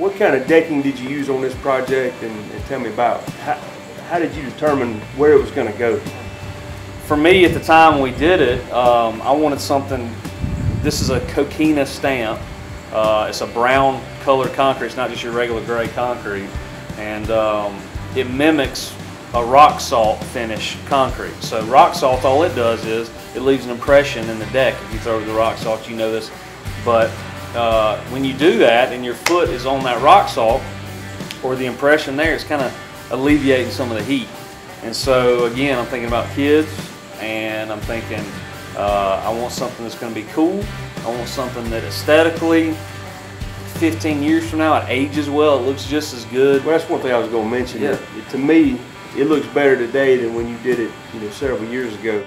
what kind of decking did you use on this project and, and tell me about how, how did you determine where it was going to go? For me, at the time we did it, um, I wanted something. This is a coquina stamp. Uh, it's a brown colored concrete. It's not just your regular gray concrete, and um, it mimics a rock salt finish concrete. So rock salt, all it does is it leaves an impression in the deck. If you throw the rock salt, you know this. But uh, when you do that and your foot is on that rock salt or the impression there, it's kind of alleviating some of the heat. And so again, I'm thinking about kids and I'm thinking uh, I want something that's going to be cool. I want something that aesthetically 15 years from now, it ages well. It looks just as good. Well, that's one thing I was going to mention. Yeah. It- to me, it looks better today than when you did it, you know, several years ago.